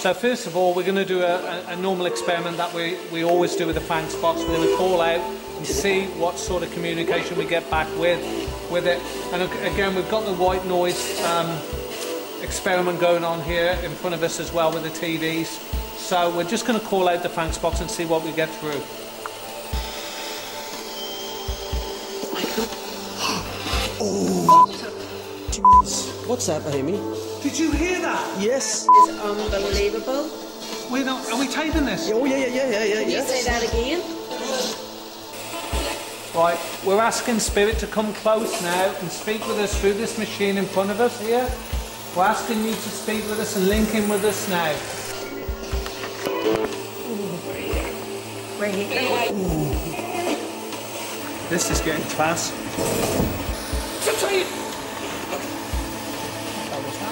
So first of all, we're going to do a, a, a normal experiment that we, we always do with the box. We're going to call out and see what sort of communication we get back with with it. And again, we've got the white noise um, experiment going on here in front of us as well with the TVs. So we're just going to call out the Franks box and see what we get through. What's that, Amy? Did you hear that? Yes. It's unbelievable. We're not, are we taping this? Oh, yeah, yeah, yeah, yeah, yeah. Can you yes. say that again? Right, we're asking Spirit to come close now and speak with us through this machine in front of us here. We're asking you to speak with us and link in with us now. We're here. This is getting class.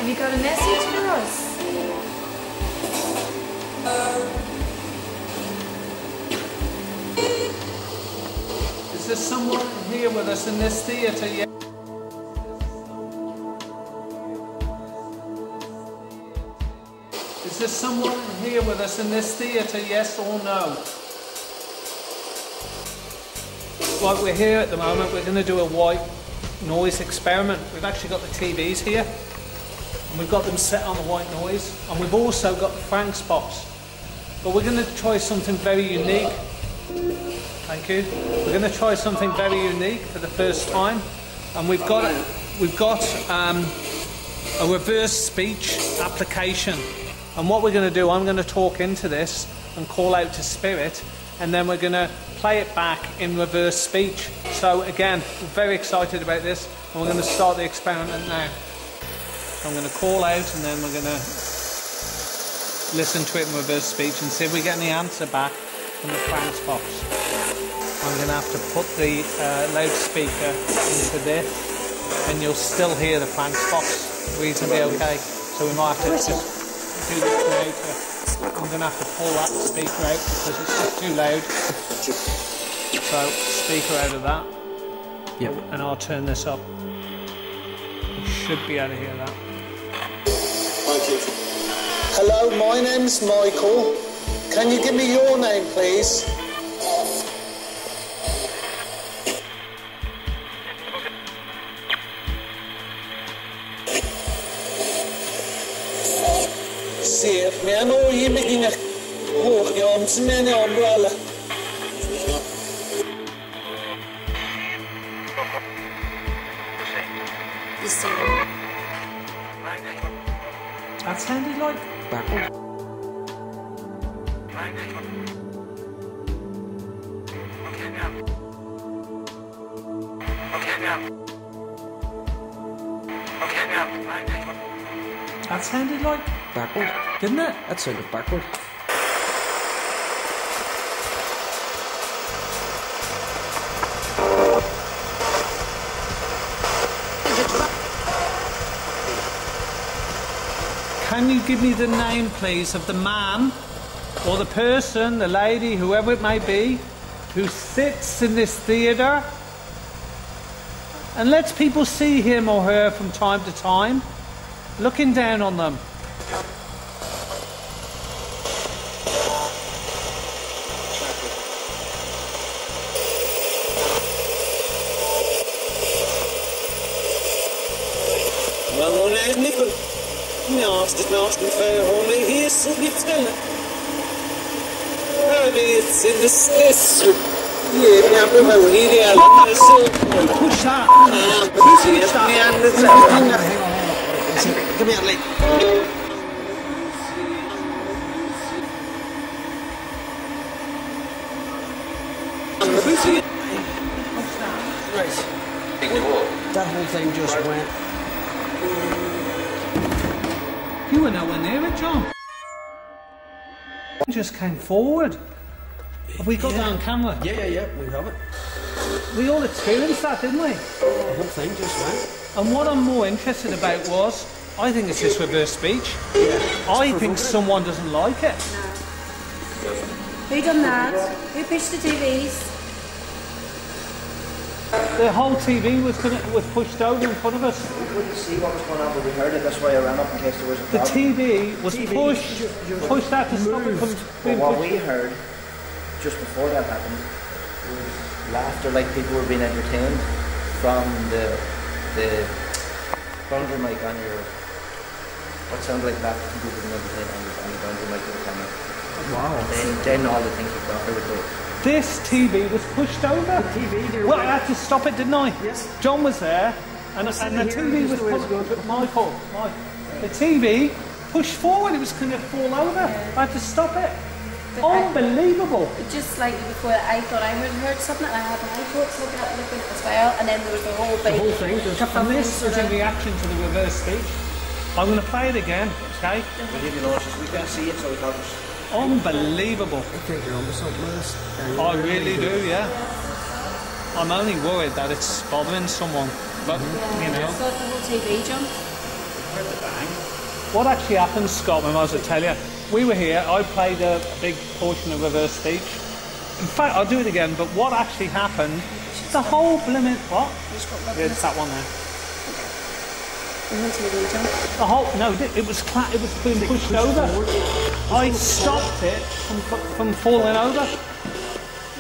You got a message for us? Is there someone here with us in this theatre yet? Is there someone here with us in this theatre, yes or no? Right, we're here at the moment. We're going to do a white noise experiment. We've actually got the TVs here, and we've got them set on the white noise, and we've also got Frank's box. But we're going to try something very unique. Thank you. We're going to try something very unique for the first time, and we've got we've got um, a reverse speech application. And what we're going to do, I'm going to talk into this and call out to Spirit, and then we're going to play it back in reverse speech. So again, we're very excited about this, and we're going to start the experiment now. So I'm going to call out, and then we're going to listen to it in reverse speech and see if we get any answer back from the Frank's box. I'm going to have to put the uh, loudspeaker into this, and you'll still hear the Frank's box reasonably okay. So we might have to just do this now. I'm going to have to pull that speaker out because it's just too loud. So speaker out of that, Yep. and I'll turn this up. You should be able to hear that. Hello, my name's Michael. Can you give me your name, please? Sef, me sy'n mynd i. You see? That sounded like Backward. that sounded like, Backward. didn't it? That sounded backward. Can you give me the name, please, of the man or the person, the lady, whoever it may be, who sits in this theatre and lets people see him or her from time to time, looking down on them? Är Nicol. Nastigt, nastigt för hon är hes och giftställe. It's in the stress. Yeah, jag behöver hitta alla så. Push that! Push Come here, Lee. Right. That whole thing just went. You were nowhere near it, John. Just came forward. Have we got that on camera? Yeah, yeah, yeah. We have it. We all experienced that, didn't we? The whole thing just went. And what I'm more interested about was, I think it's just reverse speech. I think someone doesn't like it. Who done that? Who pushed the TVs? The whole TV was gonna, was pushed over in front of us. We couldn't see what was going on, but we heard it. That's why I ran up in case there was a problem. The. TV was TV pushed, pushed out to stop it from But being what pushed. we heard just before that happened was laughter, like people were being entertained from the the boundary mic on your. What sounded like laughter from people being entertained on the, on the boundary mic of the camera. Wow. Then, then all the things we got here with the. This TV was pushed over. TV, they were Well, I had to stop it, didn't I? Yes. John was there, and, and the TV was just the way it's. Michael. Mike, the TV pushed forward. It was going to fall over. I had to stop it. But I- Unbelievable. Just slightly before that, I thought I would have heard something, and I had my thoughts looking at looking as well, and then there was the whole The big. whole thing. Just, And this was in reaction to the reverse speech. I'm going to play it again. Okay. We didn't know, we couldn't see it, so we thought it was. Unbelievable. I think you're onto something else. I really do. Yeah. I'm only worried that it's bothering someone, but mm-hmm. you know. I thought the whole TV jumped. What actually happened, Scott, when I was at tell you, we were here, I played a big portion of reverse speech. In fact, I'll do it again, but what actually happened, the whole blimmin' what? It's that one there. The whole TV jumped. The whole, no, it it was cla- it was being pushed over. I stopped it from, from falling over.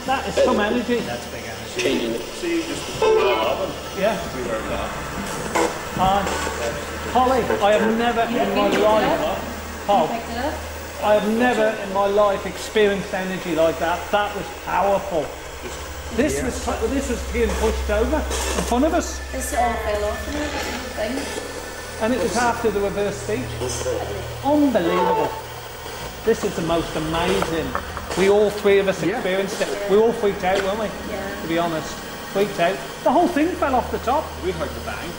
That is some energy. That's big energy. Yeah. Uh, Holly, I have never in my life, Paul, Picked. I have never in my life experienced energy like that. That was powerful. This was this was being pushed over in front of us, This all fell off and it was after the reverse speech. Unbelievable. This is the most amazing. We all three of us experienced it. We all freaked out, weren't we? Yeah. To be honest, freaked out. The whole thing fell off the top. We heard the bang.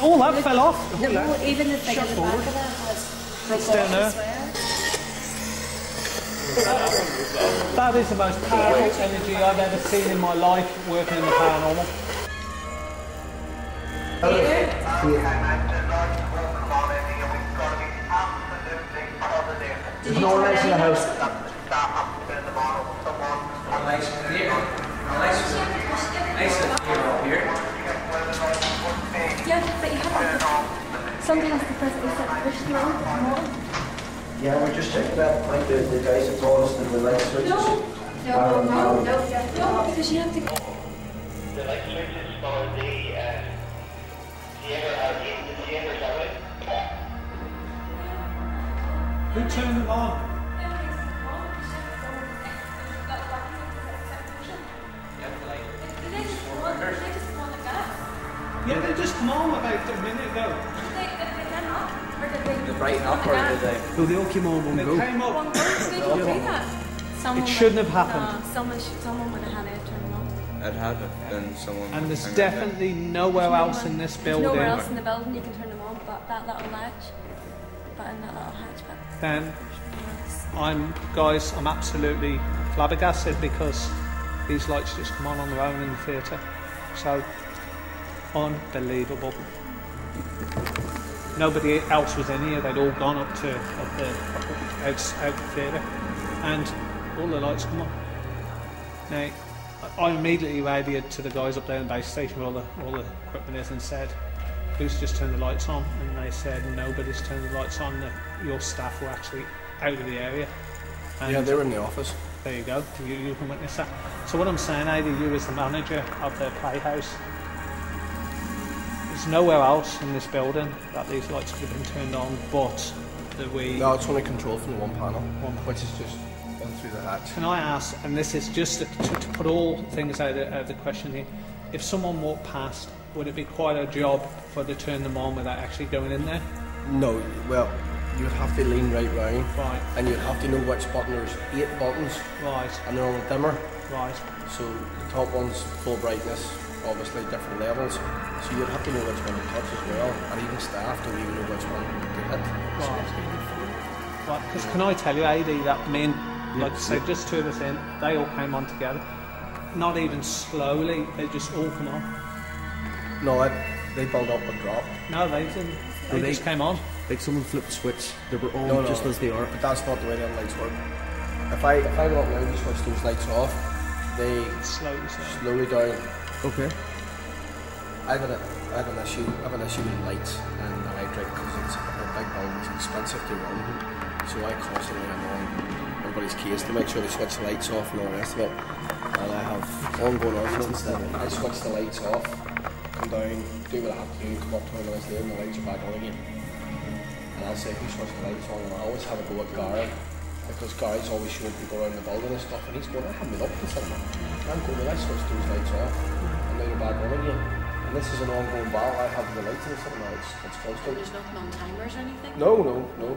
All that fell off. Oh, even the thing at the back of that has broke down there. That is the most powerful energy I've ever seen in my life working in the paranormal. There's no one else in the house. Nice and clear. Nice, nice and clear up here. Yeah, but you have to. Something has to physically set push through to come on. Yeah, we just checked that. Like the, the guys have told us that the light switches. No, no, no, no, no, because you have to. the light switches for the uh, theatre are in the theatre, is that right? Who turned them on? Yeah, they just come on about a minute ago. The brighten up or did they? No, they all came on one They go. came up. One go, they don't do that. Someone It shouldn't have happened. No, someone, should, someone would have had it turned on. It had been someone. And there's definitely nowhere else in this There's building. nowhere else in the building you can turn them on, but that little latch, Then um, I'm, guys, I'm absolutely flabbergasted because these lights just come on on their own in the theatre. So unbelievable. Nobody else was in here. They'd all gone up to up the out, out the theatre, and all the lights come on. Now, I I immediately radioed to the guys up there in the base station where all the all the equipment is and said, "Who's just turned the lights on?" And they said, "Nobody's turned the lights on. That your staff were actually out of the area." And Yeah, they were in the office. there you go. You, you can witness that. So what I'm saying, Adi, you as the manager of the playhouse, there's nowhere else in this building that these lights could have been turned on, but that we. No, it's only controlled from the one panel, one, which is just in through the hatch. Can I ask, and this is just to, to, to put all things out of, out of the question here, if someone walked past, would it be quite a job for to turn them on without actually going in there? No, well, you'd have to lean right round, Right, and you'd have to know which button. There's eight buttons, right, and they're on a dimmer. right. So the top one's full brightness, obviously different levels. So you'd have to know which one to touch as well, and even staff don't even know which one to hit. Right. Right, because can I tell you, AD, that me and, like say, just two of us in, they all came on together. Not even slowly, they just all come on. No, it, they build up and drop. No, they didn't. They, they- just came on. Like someone flipped the switch, they were on No, no, just as they are. But that's not the way them lights work. If I if I go up now and switch those lights off, they Slowly, slowly. slowly down. Okay. I've had a, I have an issue. I have an issue with lights and electric because it's a big building. It's expensive to run, so I constantly am on everybody's case to make sure they switch the lights off and all the rest of it. And I have ongoing arguments that I switch the lights off, come down, do what I have to do, come up 20 minutes later, and the lights are back on again. And I'll say who switched the lights on, and I always have a go at Gary because Gary's always showing people around the building and stuff, and he's going, I haven't been up to something. I'm going, well, I switched those lights off, and now they're back on again. And this is an ongoing battle. I have the lights and something now, it's, constant. there's nothing on timers or anything? No, no, no.